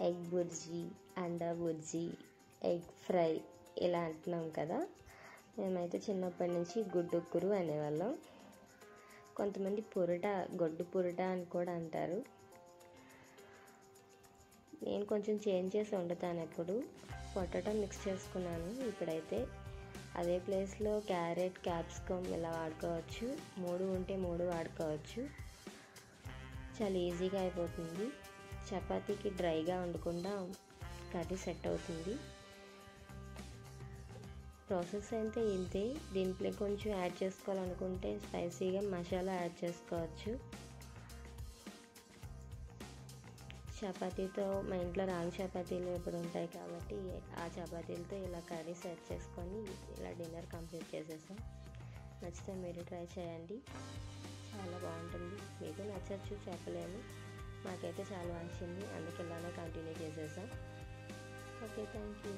Egg bhurji అండా bhurji egg fry ఇలా అంటున్నాం కదా. మేమైతే చిన్నప్పటి నుంచి గుడ్డుక్కురు అనేవాళ్ళం. కొంతమంది పురట గొడ్డు పురట అని కూడా అంటారు. నేను కొంచెం చేంజ్ చేసి వండుతాను ఎప్పుడు. పొటాటో మిక్స్ చేసుకున్నాను. ఇప్పుడైతే అదే ప్లేస్లో క్యారెట్ క్యాప్సికమ్ ఇలా వాడుకోవచ్చు. మూడు ఉంటే మూడు వాడుకోవచ్చు. చాలా ఈజీగా అయిపోతుంది. చపాతీకి డ్రైగా వండకుండా కర్రీ సెట్ అవుతుంది. ప్రాసెస్ అయితే ఇంతే. దీంట్లో కొంచెం యాడ్ చేసుకోవాలనుకుంటే స్పైసీగా మసాలా యాడ్ చేసుకోవచ్చు. చపాతీతో మా ఇంట్లో రాగి చపాతీలు ఇప్పుడు ఉంటాయి కాబట్టి ఆ చపాతీలతో ఇలా కర్రీ సెట్ చేసుకొని ఇలా డిన్నర్ కంప్లీట్ చేసేసాం. నచ్చితే మీరు ట్రై చేయండి. చాలా బాగుంటుంది. మీకు నచ్చచ్చు చెప్పలేము మాకైతే చాలా నచ్చింది. అందుకే ఇలానే కంటిన్యూ చేసేసాం. Okay thank you